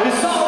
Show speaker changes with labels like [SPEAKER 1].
[SPEAKER 1] It's all